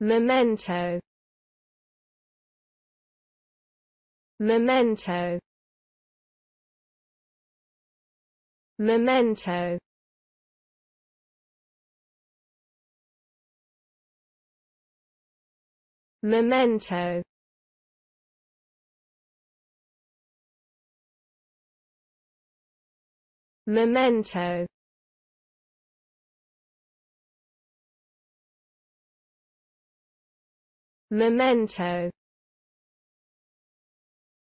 memento. Memento. Memento. Memento. Memento memento